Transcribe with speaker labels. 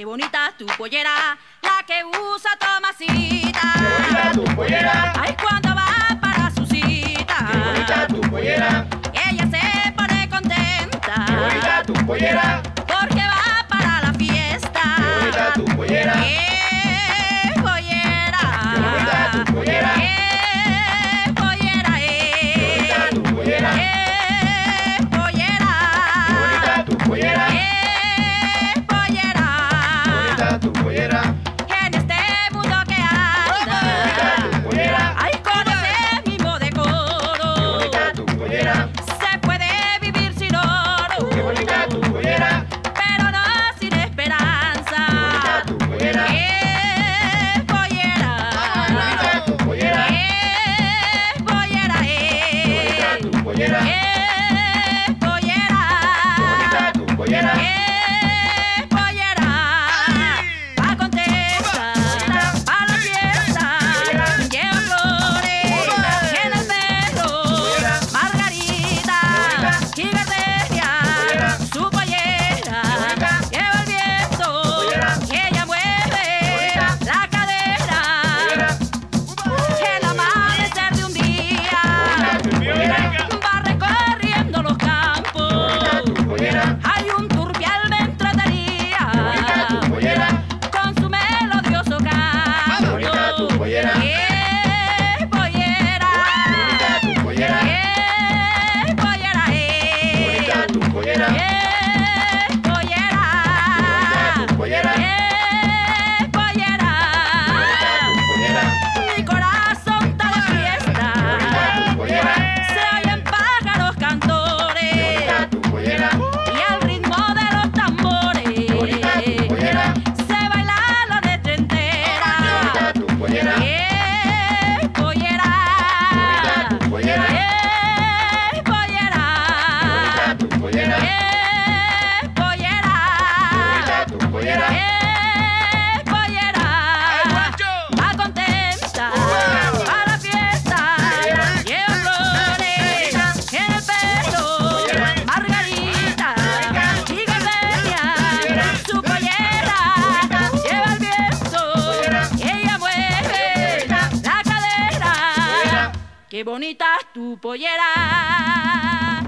Speaker 1: Qué bonita tu pollera, la que usa Tomasita.
Speaker 2: Qué bonita tu pollera.
Speaker 1: Ay, cuando va para su cita.
Speaker 2: Qué bonita tu pollera.
Speaker 1: Ella se pone contenta.
Speaker 2: Qué bonita tu pollera.
Speaker 1: qué bonita es tu pollera.